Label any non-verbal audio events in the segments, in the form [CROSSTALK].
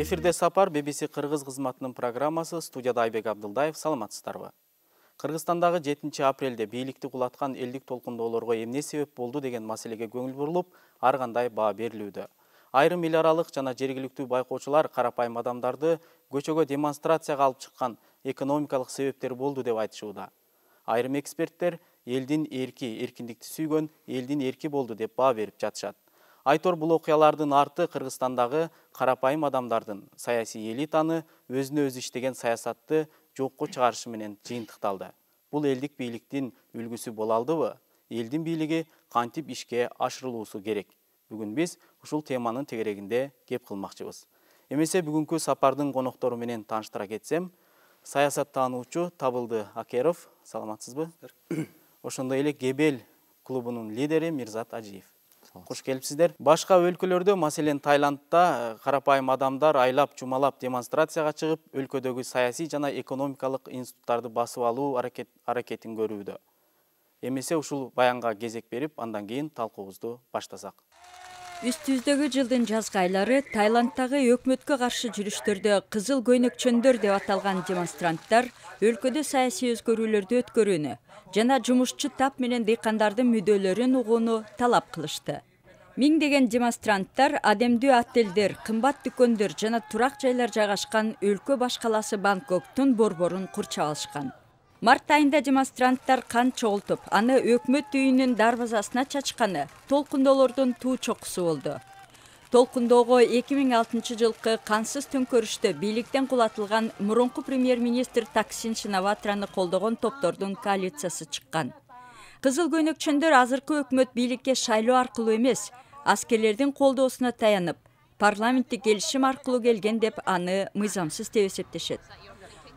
эфирде сапар bbc кыргыз кызматынын программасы студияда айбек абдылдаев саламатсыздарбы кыргызстандагы жетинчи апрелде бийликти кулаткан элдик толкундоолорго эмне себеп болду деген маселеге көңүл бурулуп ар кандай баа берилүүдө. Айрым эл аралык жана жергиликтүү байкоочулар карапайым адамдарды көчөгө демонстрацияга алып чыккан экономикалык себептер болду деп айтышууда. Айрым эксперттер элдин эрки эркиндикти сүйгөн элдин эрки болду деп баа берип жатышат. Айтор бул окуялардын арты кыргызстандагы карапайым адамдардын саясий элитаны өзүнө өзү иштеген саясатты жокко чыгарышы менен жыйынтыкталды бул элдик бийликтин үлгүсү боло алдыбы? Элдин бийлиги кантип ишке ашырылуусу керек. Бүгүн биз ушул теманын тегерегинде кеп кылмакчыбыз эмесе бүгүнкү сапардын коноктору менен тааныштыра кетсем саясаттануучу табылды акеров саламатсызбы [COUGHS] ошондой эле кебел клубунун лидери мирзат ажиев кош келипсиздер. Башка өлкөлөрдө маселен таиландда э, карапайым адамдар айлап жумалап демонстрацияга чыгып өлкөдөгү саясий жана экономикалык институттарды басып алуу аракетин көрүүдө. Эмесе ушул баянга кезек берип андан кийин талкуубузду баштасак үстүбүздөгү жылдын жазгы айлары таиланддагы өкмөткө каршы жүрүштөрдө кызыл көйнөкчөндөр деп аталган демонстранттар өлкөдө саясий өзгөрүүлөрдү өткөрүүнү жана жумушчу тап менен дыйкандардын мүдөлөрүн угууну талап кылышты. Миңдеген демонстранттар адемдүү отелдер кымбат дүкөндөр жана турак жайлар жайгашкан өлкө баш калаасы бангкоктун борборун курчап алышкан. Март айында демонстранттар кан чогултуп аны өкмөт үйүнүн дарбазасына чачканы толкундоолордун туу чокусу болду. Толкундоого эки миң алтынчы жылкы кансыз төңкөрүштө бийликтен кулатылган мурунку премьер министр таксин шинаватраны колдогон топтордун коалициясы чыккан. Кызыл көйнөкчөндөр азыркы өкмөт бийликке шайлоо аркылуу эмес аскерлердин колдоосуна таянып парламенттик келишим аркылуу келген деп аны мыйзамсыз деп эсептешет.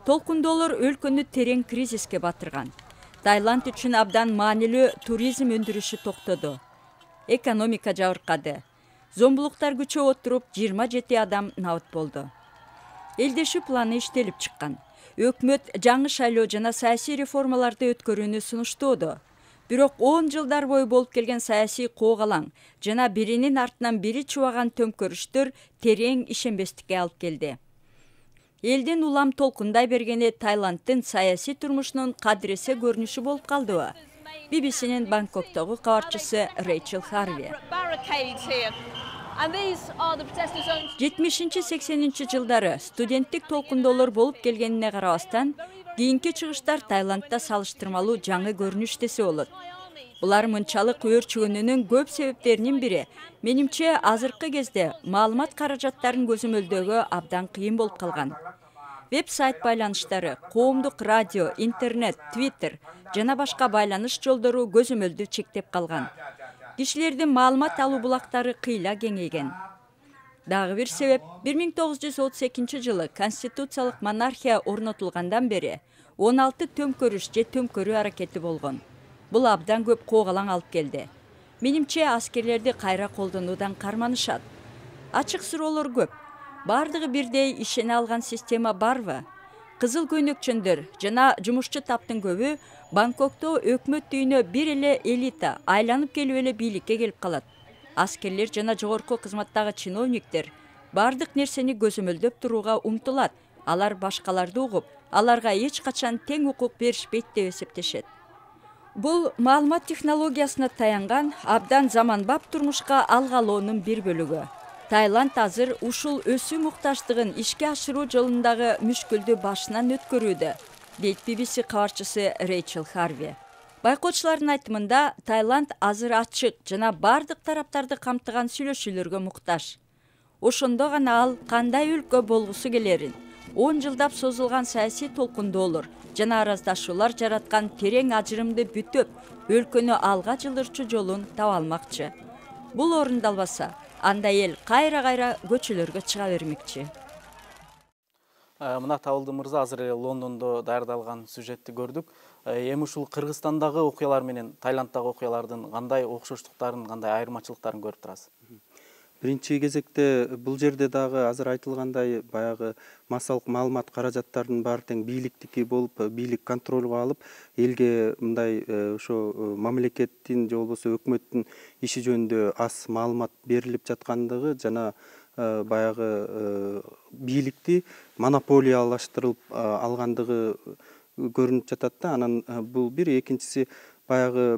Толкундоолор өлкөнү терең кризиске батырган таиланд үчүн абдан маанилүү туризм өндүрүшү токтоду экономика жабыркады зомбулуктар күчөп жыйырма жети адам набыт болду элдешүү планы иштелип чыккан өкмөт жаңы шайлоо жана саясий реформаларды өткөрүүнү сунуштоодо бирок он жылдар бою болуп келген саясий коогалаң жана биринин артынан бири чубаган төңкөрүштөр терең ишенбестикке алып келди элдин улам толкундай бергени таиланддын саясий турмушунун кадыресе көрүнүшү болуп калдыбы bbcнин бангкоктогу кабарчысы рейчел харви. Жетимишинчи сексенинчи жылдары студенттик толкундоолор болуп келгенине карабастан кийинки чыгыштар таиландда салыштырмалуу жаңы көрүнүш десе болот булар мынчалык өөрчүгөнүнүн көп себептеринин бири менимче азыркы кезде маалымат каражаттарын көзөмөлдөөгө абдан кыйын болуп калган веб сайт байланыштары коомдук радио интернет твиттер жана башка байланыш жолдору көзөмөлдү чектеп калган кишилердин маалымат алуу булактары кыйла кеңейген. Дагы бир себеп бир миң тогуз жүз отуз экинчи жылы конституциялык монархия орнотулгандан бери он алты төңкөрүш же төңкөрүү аракети болгон. Бул абдан көп коогалаң алып келди менимче аскерлерди кайра колдонуудан карманышат ачык суроолор көп. Баардыгы бирдей ишене алган система барбы кызыл көйнөкчөндөр жана жумушчу таптын көбү бангкокто өкмөт үйүнө бир эле элита айланып келип эле бийликке келип калат аскерлер жана жогорку кызматтагы чиновниктер баардык нерсени көзөмөлдөп турууга умтулат алар башкаларды угуп аларга эч качан тең укук беришпейт деп эсептешет бул маалымат технологиясына таянган абдан заманбап турмушка алгалоонун бир бөлүгү таиланд азыр ушул өсүү муктаждыгын ишке ашыруу жолундагы мүшкүлдү башынан өткөрүүдө дейт bbc кабарчысы рейчел харви. Байкоочулардын айтымында таиланд азыр ачык жана баардык тараптарды камтыган сүйлөшүүлөргө муктаж. Ошондо гана ал кандай өлкө болгусу келерин? Он жылдап созулган саясий толкундоолор жана араздашуулар жараткан терең ажырымды бүтөп өлкөнү алга жылдырчу жолун таба алмакчы бул орундалбаса анда эл кайра кайра көчөлөргө чыга бермекчи. Э, мына табылды мырза азыр эле лондондо даярдалган сюжетти көрдүк. Э, эми ушул кыргызстандагы окуялар менен таиланддагы окуялардын кандай окшоштуктарын кандай айырмачылыктарын көрүп турасыз? Биринчи кезекте бул жерде дагы азыр айтылгандай баягы массалык маалымат каражаттарынын баары тең бийликтики болуп бийлик контролго алып элге мындай э, ошо э, мамлекеттин же болбосо өкмөттүн иши жөнүндө аз маалымат берилип жаткандыгы жана баягы бийликти монополиялаштырылып алгандыгы көрүнүп жатат да. Анан бул бир экинчиси баягы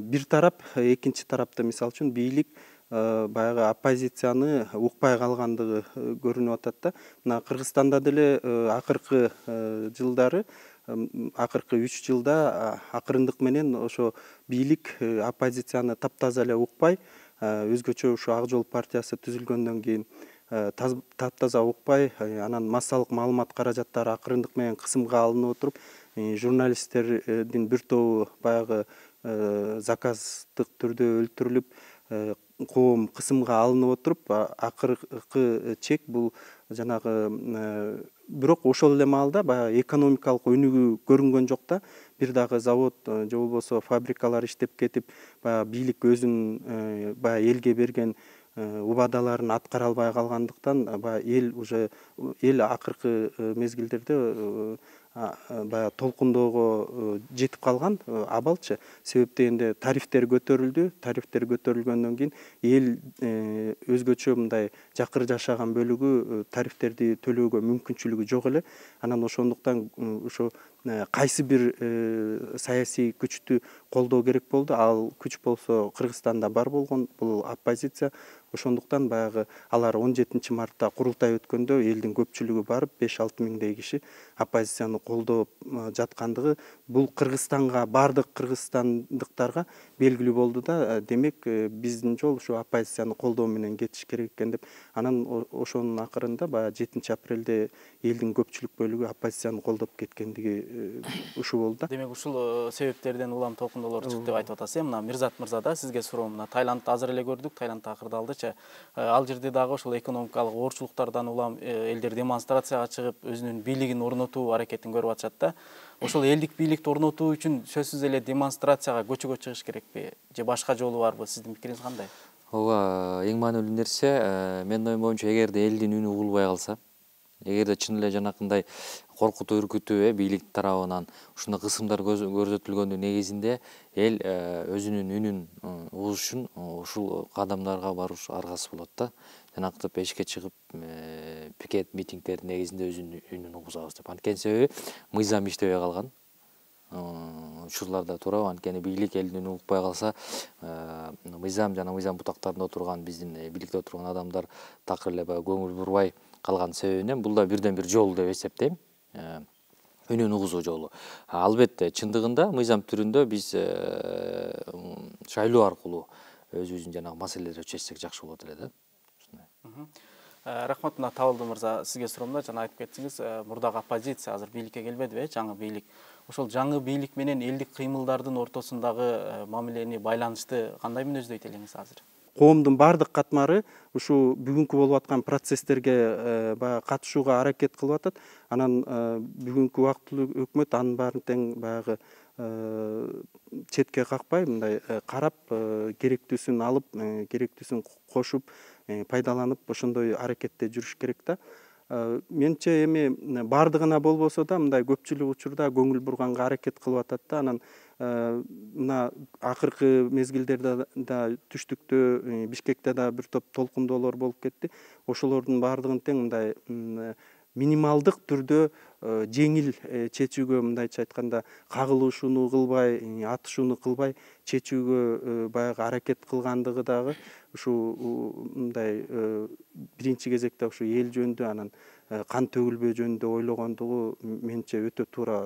бир тарап экинчи тарапта мисалы үчүн бийлик баягы оппозицияны укпай калгандыгы көрүнүп атат да. Мына кыргызстанда деле акыркы жылдары акыркы үч жылда акырындык менен ошо бийлик оппозицияны таптаза эле укпай өзгөчө ушу ак жол партиясы түзүлгөндөн кийин таптаза укпай анан массалык маалымат каражаттары акырындык менен кысымга алынып отуруп журналисттердин бир тобу баягы заказдык түрдө өлтүрүлүп коом кысымга алынып отуруп акыркы чек бул жанагы бирок ошол эле маалда баягы экономикалык өнүгүү көрүнгөн жок да. Бир дагы завод же болбосо фабрикалар иштеп кетип баягы бийлик өзүнүн баягы элге берген убадаларын аткара албай калгандыктан баягы эл уже эл акыркы мезгилдерде баягы толкундоого жетип калган абалчы. Себеп дегенде тарифтер көтөрүлдү. Тарифтер көтөрүлгөндөн кийин эл өзгөчө мындай жакыр жашаган бөлүгү тарифтерди төлөөгө мүмкүнчүлүгү жок эле. Анан ошондуктан ошо кайсы бир саясий күчтү колдоо керек болду. Ал күч болсо кыргызстанда бар болгон. Бул оппозиция ошондуктан баягы алар он жетинчи мартта курултай өткөндө элдин көпчүлүгү барып беш алты миңдей киши оппозицияны колдоп жаткандыгы бул кыргызстанга баардык кыргызстандыктарга белгилүү болду да демек биздин жол ушу оппозицияны колдоо менен кетиш керек экен деп анан ошонун акырында баягы жетинчи апрелде элдин көпчүлүк бөлүгү оппозицияны колдоп кеткендиги ушул болду да. Демек ушул себептерден улам толкундоолор чыкты деп айтып атасыз э. Мына мирзат мырза да сизге суроо мына таиландты азыр эле көрдүк таиланд акырдалды Э, ал жерде дагы ошол экономикалык оорчулуктардан улам э, элдер демонстрацияга чыгып өзүнүн бийлигин орнотуу аракетин көрүп атышат да. Ошол элдик бийликти орнотуу үчүн сөзсүз эле демонстрацияга көчөгө чыгыш керекпи? Же башка жолу барбы? Сиздин пикириңиз кандай? Ооба эң маанилүү нерсе э, менин оюм боюнча эгерде элдин үнү угулбай калса эгерде чын эле жанакындай коркутуу үркүтүү э бийлик тарабынан ушундай кысымдар көрсөтүлгөндүн негизинде эл э, өзүнүн үнүн угуш үчүн ушул кадамдарга барыш аргасыз болот да. Жанагынтип эшикке чыгып э, пикет митингдердин негизинде өзүнүн үнүн угузабыз деп. Анткени себеби мыйзам иштебей калган учурларда туурабы анткени бийлик элдин үнүн укпай калса мыйзам жана мыйзам бутактарында отурган биздин бийликте отурган адамдар такыр эле баягы көңүл бурбай калган себебинен бул да бирден бир жол деп эсептейм үнүн угузуу жолу албетте чындыгында мыйзам түрүндө биз э, шайлоо аркылуу өзүбүздүн жанагы маселелерди чечсек жакшы болот эле да. Э, рахмат мына табылды мырза сизге суроом да жана айтып кеттиңиз. Мурдагы оппозиция азыр бийликке келбедиби э жаңы бийлик. Ошол жаңы бийлик менен элдик кыймылдардын ортосундагы мамилени байланышты кандай мүнөздөйт элеңиз азыр? Коомдун баардык катмары ушул бүгүнкү болуп аткан процесстерге э, баягы катышууга аракет кылып атат. Анан э, бүгүнкү убактылуу өкмөт анын баарын тең баягы э, четке какпай мындай карап керектүүсүн алып керектүүсүн кошуп пайдаланып ошондой аракетте жүрүш керек да. Менимче эми баардыгына болбосо да мындай көпчүлүк учурда көңүл бурганга аракет кылып атат да. Анан мына акыркы мезгилдерде да түштүктө э, бишкекте да бир топ толкундоолор болуп кетти. Ошолордун баардыгын тең мындай минималдык түрдө э, жеңил чечүүгө мындайча айтканда кагылышууну кылбай атышууну кылбай чечүүгө баягы аракет кылгандыгы дагы ушул мындай биринчи кезекте ушу эл жөнүндө анан кан төгүлбөө жөнүндө ойлогондугу менимче өтө туура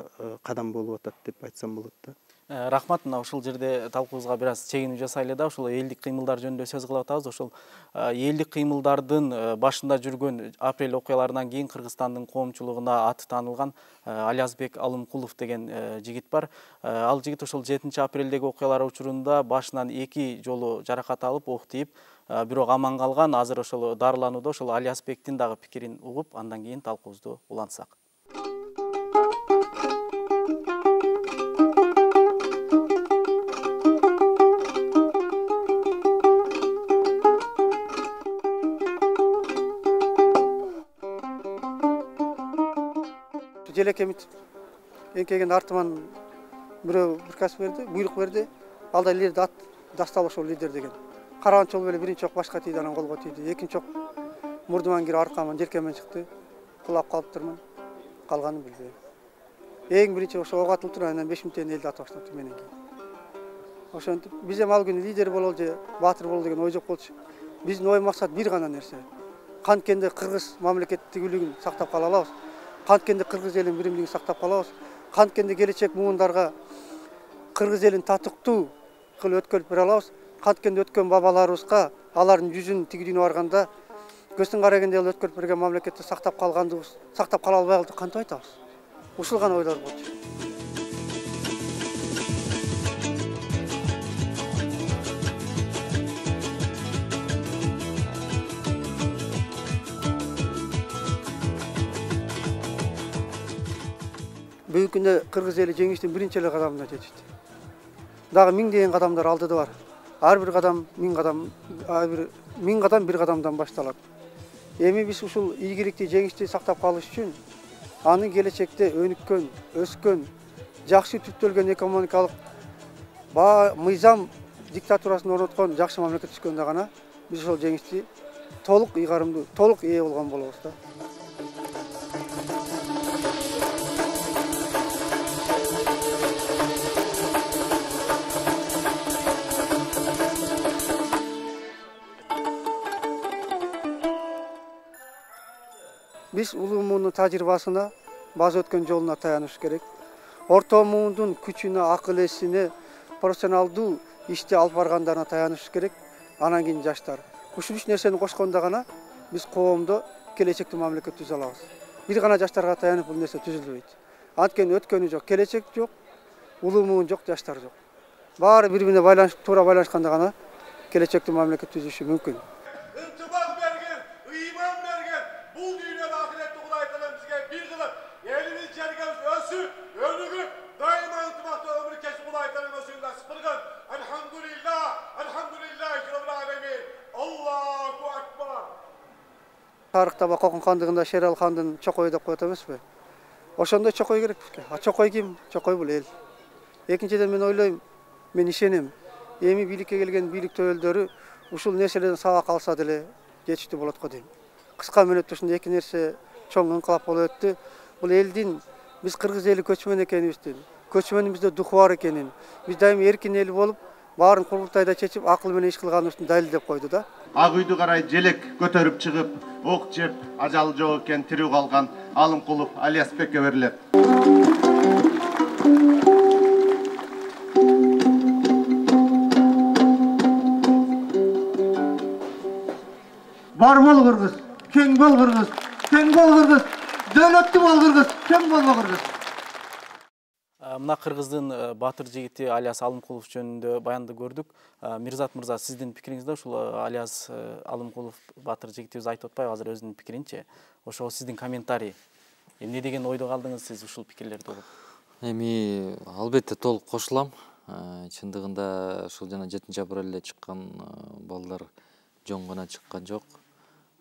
кадам болуп атат деп айтсам болот да. Э, рахмат. Мына ушул жерде талкуубузга бир аз чегинүү жасайлы да. Ошол элдик кыймылдар жөнүндө сөз кылып атабыз. Ошол э, элдик кыймылдардын э, башында жүргөн апрель окуяларынан кийин кыргызстандын коомчулугуна аты таанылган алязбек алымкулов деген жигит бар. Ал жигит ошол жетинчи апрелдеги окуялар учурунда башынан эки жолу жаракат алып ок тийип бирок аман калган азыр ошол дарыланууда ошол алязбектин дагы пикирин угуп андан кийин талкуубузду улантсак. Желеке мынтип эңкейген артыман бирөө приказ берди буйрук берди. Алда лидерди ат дастал ошол лидер деген. Караган чолу эле биринчи ок башка тийди анан колго тийди экинчи ок мурдуман кирип аркаман желкемен чыкты кулап калыптырмын калганын билбейм эң биринчи ошо ок атылып туруп анан беш минуттен элди ата баштаптыр менен кийин ошентип биз эми ал күнү лидер бололу же баатыр бололу деген ой жок болчу. Биздин ой максат бир гана нерсе. Канткенде кыргыз мамлекеттүүлүгүн сактап кала алабыз. Канткенде кыргыз элинин биримдигин сактап калабыз канткенде келечек муундарга кыргыз элин татыктуу кылып өткөрүп бере алабыз. Канткенде өткөн бабаларыбызга алардын жүзүн тигидүүнү барганда көздөн карагенде эле өткөрүп берген мамлекетти сактап калгандыгыбыз сактап кала албай калдык кантип айтабыз ушул гана ойлор болчу бүгүнкү күндө кыргыз эли жеңиштин биринчи эле кадамына жетишти дагы миңдеген кадамдар алдыда бар. Кадам миң кадам ар бир миң кадам бир кадамдан башталат эми биз ушул ийгиликти жеңишти сактап калыш үчүн анын келечекте өнүккөн өскөн жакшы түптөлгөн экономикалык мыйзам диктатурасын орноткон жакшы мамлекет түшкөндө гана биз ошол жеңишти толук ыйгарымдуу толук ээ болгон болобуз да биз улуу муундун тажрыйбасына база өткөн жолуна таяныш керек орто муундун күчүнө акыл эсине профессионалдуу ишти алып баргандарына таяныш керек анан кийин жаштар ушул үч нерсени кошкондо гана биз коомдо келечектүү мамлекет түзө алабыз бир гана жаштарга таянып бул нерсе түзүлбөйт анткени өткөнү жок келечек жок улуу муун жок жаштар жок баары бири бирине байланышып туура байланышканда гана келечектүү мамлекет түзүшү мүмкүн тарыхта кокон хандыгында шерал хандын чокой деп коет эмеспи? Ошондой чокой керек бизге а чокой ким? Чокой бул эл. Экинчиден мен ойлойм мен ишенем. Эми бийликке келген бийлик төбөлдөрү ушул нерселерден сабак алса деле жетиштүү болот го дейм. Кыска мөөнөттө ушундай эки нерсе чоң ыңкылап болуп өттү. Бул элдин биз кыргыз эли көчмөн экенибиздин көчмөнүбүздө духу бар экенин. Биз дайыма эркин эл болуп баарын курултайда чечип акыл менен иш кылганыбыздын далилдеп койду да. Ак үйдү карай желек көтөрүп чыгып ок жеп ажалы жок экен тирүү калган алымкулов алиясбекке берилет бар бол кыргыз кең бол кыргыз тең бол кыргыз дөөлөттүү бол кыргыз тең болмо кыргыз Э, мына кыргыздын э, баатыр жигити алияс алымкулов жөнүндө баянды көрдүк. Э, мирзат мырза сиздин пикириңизде ушул э, алияс э, алымкулов баатыр жигитибиз айтып атпайбы азыр өзүнүн пикиринчи ошого сиздин комментарий. Эмне деген ойдо калдыңыз сиз ушул пикирлерди угуп? Эми албетте толук кошулам. Э, чындыгында ушул жана жетинчи апрелде чыккан э, балдар жөн гана чыккан жок.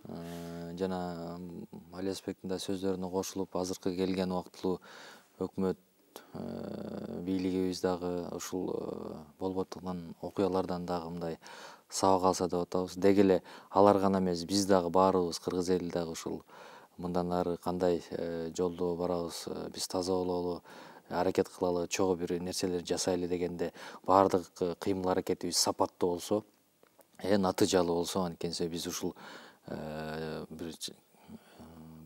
Э, жана м, алиясбектин да сөздөрүнө кошулуп азыркы келген убактылуу өкмөт э, бийлигибиз дагы ушул э, болуп аткан окуялардан дагы мындай сабак алса деп атабыз. Деги эле алар гана эмес биз дагы баарыбыз. Кыргыз эли дагы ушул мындан ары кандай э, жолдо барабыз биз таза бололу аракет кылалы чогуу бир нерселерди жасайлы дегенде баардык кыймыл аракетибиз сапаттуу болсо натыйжалуу болсо анткенсе биз ушул бир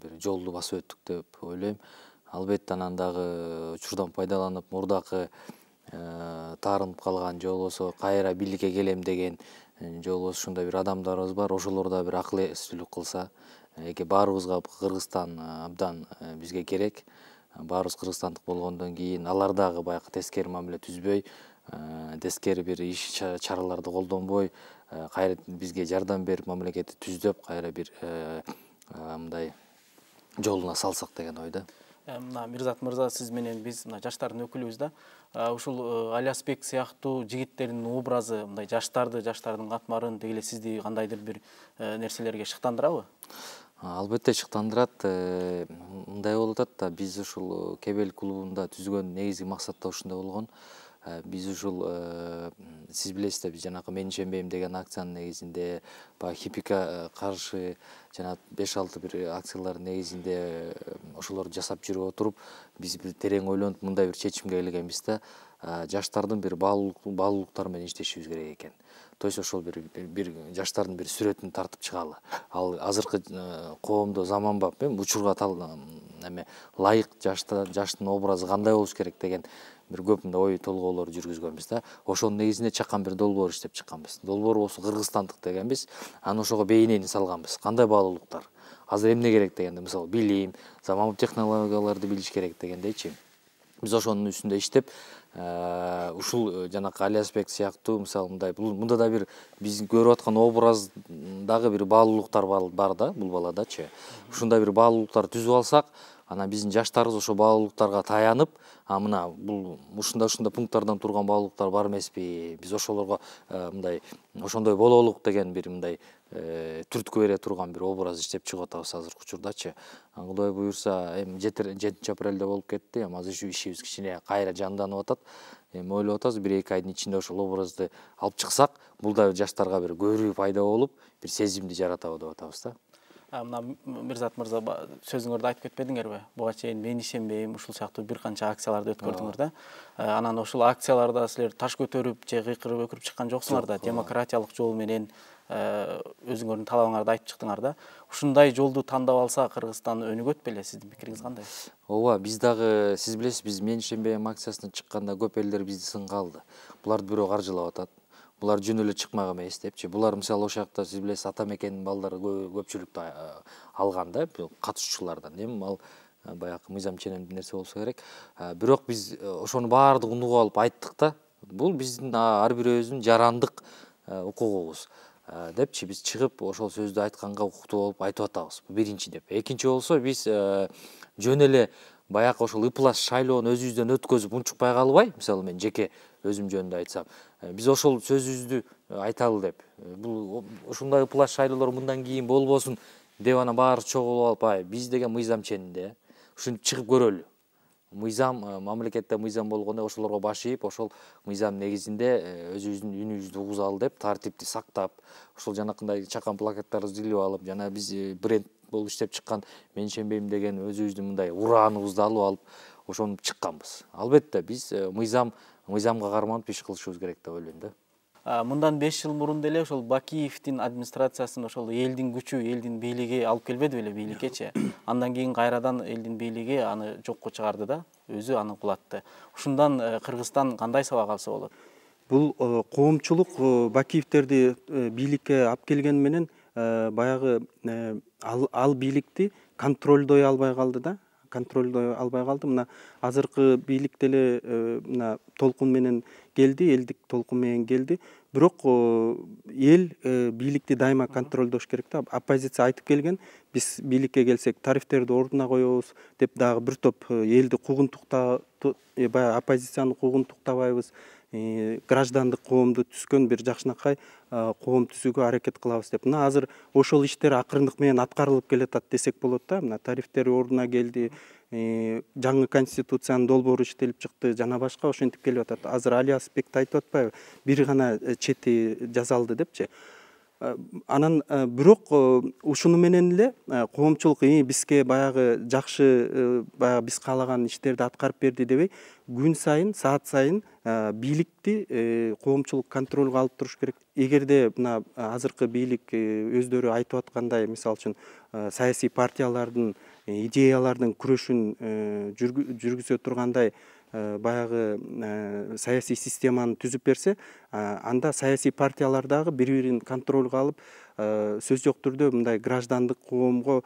бир жолду басып өттүк деп ойлойм албетте анан дагы учурдан пайдаланып мурдакы э, таарынып калган же болбосо кайра бийликке келем деген э, же болбосо ушундай бир адамдарыбыз бар. Ошолор да бир акыл эстүүлүк кылса эки баарыбызга кыргызстан э, абдан э, бизге керек. Баарыбыз кыргызстандык болгондон кийин алар дагы баягы тескери мамиле түзбөй э, тескери бир иш ча- чараларды колдонбой э, кайра бизге жардам берип мамлекетти түздөп кайра бир э, э, мындай жолуна салсак деген ойдо Э, мына мирзат мырза сиз менен биз мына жаштардын өкүлүбүз да. Э, ушул э, алиясбек сыяктуу жигиттердин образы мындай жаштарды жаштардын катмарын деги эле сизди кандайдыр бир э, нерселерге шыктандырабы? Албетте шыктандырат. Э, мындай болуп атат да биз ушул кебел клубунда түзгөн негизги максат да ушундай болгон. Э, биз ушул э, сиз билесиз да биз жанагы мен ишенбейм деген акциянын негизинде баягы хипика каршы жана беш алты бир акциялардын негизинде ошолорду жасап жүрүп отуруп биз бир терең ойлонуп мындай бир чечимге келгенбиз да жаштардын бир баалуулуктары менен иштешибиз керек экен. То есть ошол бир бир жаштардын бир сүрөтүн тартып чыгалы. Ал азыркы коомдо заманбап эми учурга эме ылайык жаштын образы кандай болуш керек деген бир көп мындай ой толгоолор жүргүзгөнбүз да. Ошонун негизинде чакан бир долбоор иштеп чыкканбыз. Долбоор болсо кыргызстандык дегенбиз. Анан ошого бейнени салганбыз. Кандай баалуулуктар? Азыр эмне керек дегенде мисалы билим заманбап технологияларды билиш керек дегендейчи биз ошонун үстүндө иштеп Э, ушул э, жанакы алиасбек сыяктуу мисалы мындай бул мында да бир биз көрүп аткан образдагы бир баалуулуктар бар да бул баладачы. Ушундай бир баалуулуктарды түзүп алсак анан биздин жаштарыбыз ошол баалуулуктарга таянып а мына бул ушундай ушундай пункттардан турган баалуулуктар бар эмеспи. Биз ошолорго э, мындай ошондой бололук деген бир мындай Э, түрткү бере турган бир образ иштеп чыгып атабыз азыркы учурдачы. Кудай буюрса эми жетинчи апрелде болуп кетти. Эми азыр ушу ишибиз кичине кайра жанданып атат. Эми ойлоп атабыз бир эки айдын ичинде ошол образды алып чыксак бул да жаштарга бир көрүү пайда болуп бир сезимди жаратабы деп атабыз да. Мына мирзат мырза сөзүңөрдө айтып кетпедиңерби буга чейин мен ишенбейм ушул сыяктуу бир канча акцияларды өткөрдүңөр да. Э, анан ошол акцияларда силер таш көтөрүп же кыйкырып өкүрүп чыккан жоксуңар да демократиялык жол менен Э, өзүңөрдүн талабыңарды айтып чыктыңар да. Ушундай жолду тандап алса кыргызстан өнүгөт беле сиздин пикириңиз кандай? Ооба биз дагы сиз билесиз биз мен ишенбейм акциясына чыкканда көп элдер бизди сынга алды. Буларды бирөө каржылап атат. Булар жөн эле чыкмак эмес депчи. Булар мисалы ошол жакта сиз билесиз ата мекенин балдары көпчүлүктү алган да катышуучулардан эми ал баягы мыйзам ченемдүү нерсе болсо керек. Бирок биз ошонун баардыгын угуп алып айттык да бул биздин ар бирөөбүздүн жарандык укугубуз. Депчи биз чыгып ошол сөздү айтканга укуктуу болуп айтып атабыз. Биринчи деп. Экинчи болсо биз жөн эле баягы ошол ыплас шайлоону өзүбүздөн өткөзүп унчукпай калбай мисалы мен жеке өзүм жөнүндө айтсам. Э, биз ошол сөзүбүздү айталы деп. Бул ушундай ыплас шайлоолор мындан кийин болбосун деп анан баарыбыз чогулуп алып ай биз деген мыйзам ченинде ушинтип чыгып көрөлү мыйзам э, мамлекетте мыйзам болгондо ошолорго баш ийип ошол мыйзам негизинде э, өзүбүздүн үнүбүздү угузалы деп тартипти сактап ошол жанакындай чакан плакаттарды илип алып жана биз э, бренд болуп иштеп чыккан мен ишенбейм деген өзүбүздүн мындай урааныбызды алып алып ошентип чыкканбыз. Албетте биз мыйзам мыйзамга карманып иш кылышыбыз керек деп ойлойм да. Мындан беш жыл мурун деле ошол бакиевдин администрациясын ошол элдин күчү элдин бийлиги алып келбеди беле бийликкечи [COUGHS] андан кийин кайрадан элдин бийлиги аны жокко чыгарды да өзү аны кулатты. Ушундан э, кыргызстан кандай сабак алса болот? Бул э, коомчулук э, бакиевтерди бийликке алып келгени менен баягы ал бийликти контролдой албай калды да. Контролдой албай калды. Мына азыркы бийлик деле э, мына толкун менен келди элдик толкун менен келди. Бирок э, эл э, бийликти дайыма контролдош керек да. Оппозиция айтып келген биз бийликке келсек тарифтерди ордуна коебуз деп дагы бир топ элди куугунтукта баягы оппозицияны куугунтуктабайбыз граждандык коомду түзгөн бир жакшынакай коом түзүүгө аракет кылабыз деп. Мына азыр ошол иштер акырындык менен аткарылып келатат десек болот да. Мына тарифтер ордуна келди жаңы конституциянын долбоору иштелип чыкты жана башка ошентип келип атат. Азыр алиасбек айтып атпайбы бир гана э, чети жасалды депчи анан э, бирок э, ушуну менен эле коомчулук бизге баягы жакшы баягы биз каалаган иштерди аткарып берди дебей күн сайын саат сайын бийликти коомчулук контролго алып туруш керек. Эгерде мына азыркы бийлик өздөрү айтып аткандай мисалы үчүн саясий партиялардын идеялардын күрөшүн жүргүзө тургандай Э, баягы э, саясий системаны түзүп берсе анда саясий партиялар дагы бири бирин контролго алып э, сөз жок түрдө мындай граждандык коомго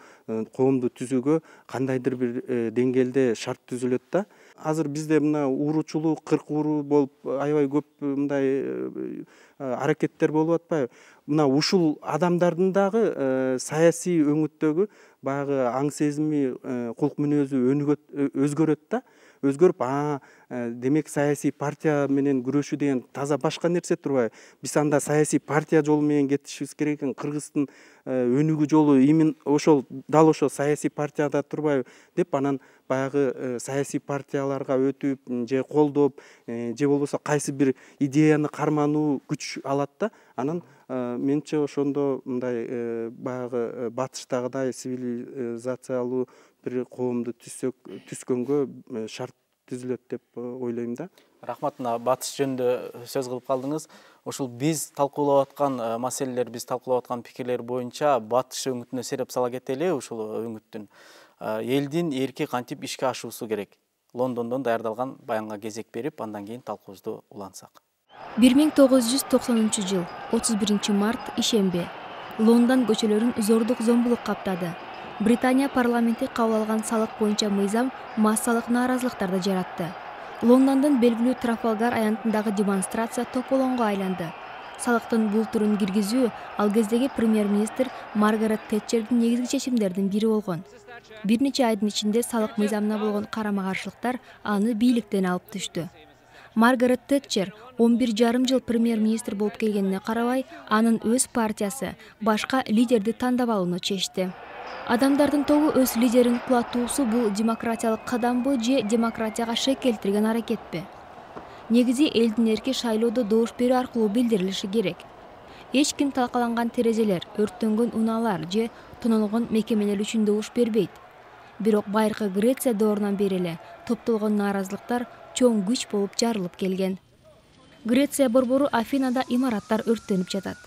коомду түзүүгө кандайдыр бир деңгээлде шарт түзүлөт да. Азыр бизде мына уруучулук кырк ууру болуп аябай көп мындай аракеттер болуп атпайбы. Мына ушул адамдардын дагы саясий өңүттөгү баягы аң сезими кулк мүнөзү өзгөрөт да. Өзгөрүп а э, демек саясий партия менен күрөшүү деген таза башка нерсе турбайбы? Биз анда саясий партия жолу менен кетишибиз керек экен кыргыздын өнүгүү жолу именно ошол дал ошол саясий партияда турбайбы? Деп анан баягы саясий партияларга өтүп же колдоп же болбосо кайсы бир идеяны кармануу күч алат да анан менимче ошондо мындай баягы батыштагыдай цивилизациялуу бир коомду түзсөк түзкөнгө шарт түзүлөт деп ойлойм да. Рахмат мына батыш жөнүндө сөз кылып калдыңыз. Ушул биз талкуулап аткан э, маселелер биз талкуулап аткан пикирлер боюнча батыш өңүтүнө сереп сала кетели ушул өңүттүн. Э, элдин эрки кантип ишке ашуусу керек? Лондондон даярдалган баянга кезек берип андан кийин талкуубузду улантсак бир миң тогуз жүз токсонунчу жыл отуз биринчи март ишемби лондон көчөлөрүн зордук зомбулук каптады британия парламенти кабыл алган салык боюнча мыйзам массалык нааразылыктарды жаратты. Лондондун белгилүү трафалгар аянтындагы демонстрация тополоңго айланды. Салыктын бул түрүн киргизүү ал кездеги премьер министр маргарет тэтчердин негизги чечимдеринин бири болгон бир нече айдын ичинде салык мыйзамына болгон карама каршылыктар аны бийликтен алып түштү маргарет тэтчер он бир жарым жыл премьер министр болуп келгенине карабай анын өз партиясы башка лидерди тандап алууну чечти адамдардын тобу өз лидерин кулатуусу бул демократиялык кадамбы же демократияга шек келтирген аракетпи? Негизи элдин эрки шайлоодо добуш берүү аркылуу билдирилиши керек. Эч ким талкаланган терезелер өрттөнгөн унаалар же тонолгон мекемелер үчүн добуш бербейт. Бирок байыркы греция доорунан бери эле топтолгон нааразылыктар чоң күч болуп жарылып келген. Греция борбору афинада имараттар өрттөнүп жатат.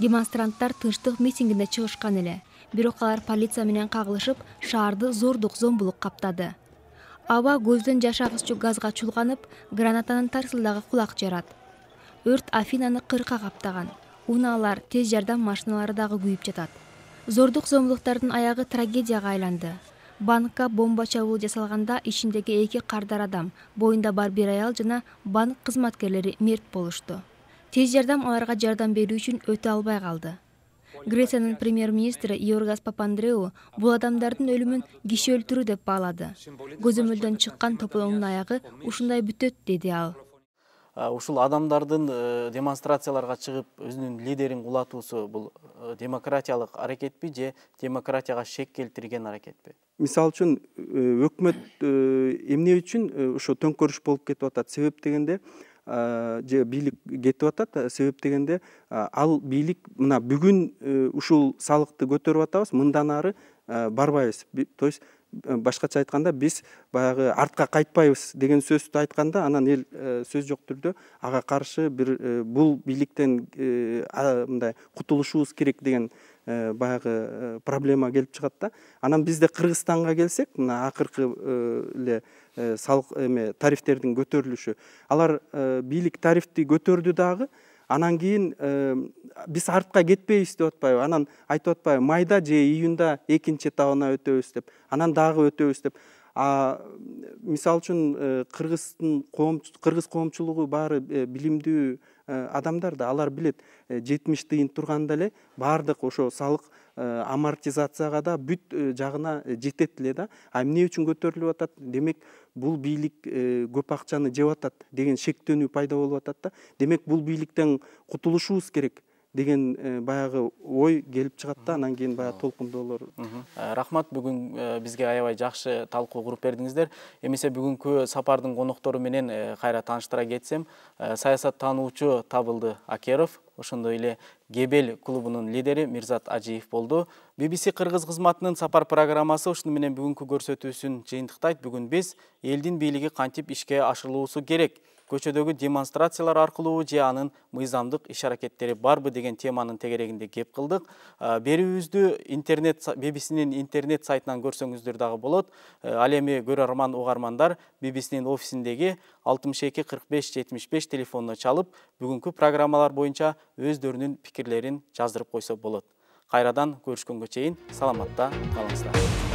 Демонстранттар тынчтык митингине чыгышкан эле бирок алар полиция менен кагылышып шаарды зордук зомбулук каптады. Аба көздөн жаш агызчу газга чулганып гранатанын тарсылдагы кулак жарат. Өрт афинаны кырка каптаган. Унаалар тез жардам машиналары дагы күйүп жатат. Зордук зомбулуктардын аягы трагедияга айланды. Банкка бомба чабуул жасалганда ичиндеги эки кардар адам боюнда бар бир аял жана банк кызматкерлери мерт болушту. Тез жардам аларга жардам берүү үчүн өтө албай калды грециянын премьер министри иоргас папандреу бул адамдардын өлүмүн киши өлтүрүү деп баалады көзөмөлдөн чыккан тополоңдун аягы ушундай бүтөт деди ал. Ушул адамдардын э, демонстрацияларга чыгып өзүнүн лидерин кулатуусу бул э, демократиялык аракетпи же демократияга шек келтирген аракетпи? Мисалы үчүн э, өкмөт эмне үчүн ошо төңкөрүш болуп кетип атат? Себеп дегенде же бийлик кетип атат. Себеп дегенде ал бийлик мына бүгүн э, ушул салыкты көтөрүп атабыз мындан ары барбайбыз. То есть э, башкача айтканда биз баягы артка кайтпайбыз деген сөздү айтканда анан эл э, сөз жок түрдө ага каршы бир бул бийликтен мындай кутулушубуз керек деген баягы проблема келип чыгат да. Анан бизде кыргызстанга келсек мына акыркы эле салык эме тарифтердин көтөрүлүшү. Алар э, бийлик тарифти көтөрдү дагы анан кийин э, биз артка кетпейбиз деп атпайбы. Анан айтып атпайбы майда же июнда экинчи этабына өтөбүз деп анан дагы өтөбүз деп. Мисалы үчүн кыргыздын кыргыз коомчулугу баары билимдүү адамдар да алар билет жетимиш тыйын турганда эле баардык ошо салык амортизацияга да бүт жагына жетет эле да. А эмне үчүн көтөрүлүп атат? Демек бул бийлик э, көп акчаны жеп атат деген шектенүү пайда болуп атат да. Демек бул бийликтен кутулушубуз керек. Деген э, баягы ой келип чыгат да анан кийин баягы толкундоолор э, рахмат бүгүн бизге аябай жакшы талкуу куруп бердиңиздер эмесе бүгүнкү сапардын коноктору менен кайра тааныштыра кетсем саясаттануучу табылды акеров ошондой эле кебел клубунун лидери мирзат ажиев болду. Bbc кыргыз кызматынын сапар программасы ушуну менен бүгүнкү көрсөтүүсүн жыйынтыктайт. Бүгүн биз элдин бийлиги кантип ишке ашырылуусу керек? Көчөдөгү демонстрациялар аркылуу же анын мыйзамдык иш аракеттери барбы деген теманын тегерегинде кеп кылдык берүүбүздү интернет bbcнин интернет сайтынан көрсөңүздөр дагы болот. Ал эми көрөрман угармандар bbcнин офисиндеги алтымыш эки кырк беш жетимиш беш телефонуна чалып бүгүнкү программалар боюнча өздөрүнүн пикирлерин жаздырып койсо болот. Кайрадан көрүшкөнгө чейин саламатта калыңыздар